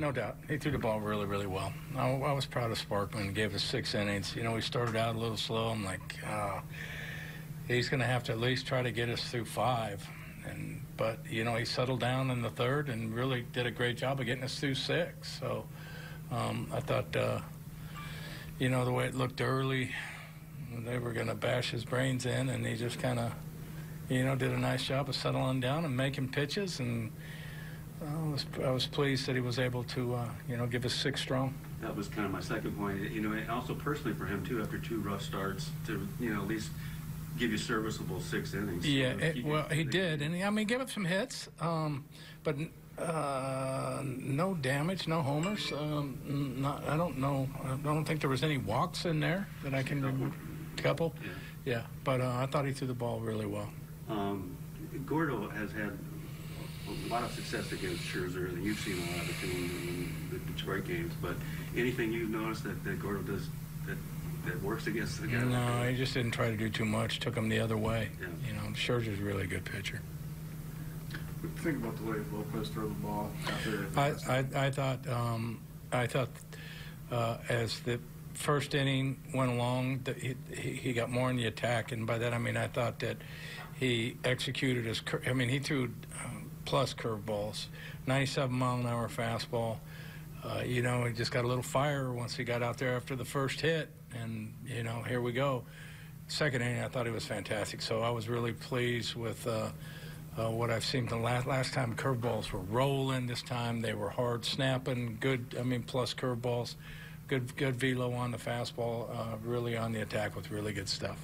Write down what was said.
no doubt. He threw the ball really, really well. I, I was proud of Sparkman. He Gave us six innings. You know, we started out a little slow. I'm like, oh, he's going to have to at least try to get us through five. And but you know, he settled down in the third and really did a great job of getting us through six. So um, I thought, uh, you know, the way it looked early, they were going to bash his brains in, and he just kind of, you know, did a nice job of settling down and making pitches and. I was, I was pleased that he was able to, uh, you know, give us six strong. That was kind of my second point. You know, and also personally for him too, after two rough starts, to you know at least give you serviceable six innings. Yeah, So it, well, he did, and he, I mean, gave up some hits, um, but uh, no damage, no homers. Um, not, I don't know. I don't think there was any walks in there that I can remember. Couple, Yeah. yeah, but uh, I thought he threw the ball really well. Um, Gordo has had a lot of success against Scherzer, and you've seen a lot of it too in the Detroit games. But anything you've noticed that, that Gordo does that that works against the guy? No, that? he just didn't try to do too much. Took him the other way. Yeah. You know, Scherzer's a really good pitcher. What do you think about the way Lopez threw the ball? I, I, I thought um, I thought uh, as the first inning went along, that he, he he got more in the attack, and by that I mean I thought that he executed his. cur- I mean he threw um, plus curveballs, 97 mile an hour fastball. Uh, you know, he just got a little fire once he got out there after the first hit, and you know, here we go. Second inning, I thought he was fantastic. So I was really pleased with uh, uh, what I've seen. The last last time curveballs were rolling. This time they were hard snapping. Good. I mean, plus curveballs. Good good velo on the fastball. Uh, really on the attack with really good stuff.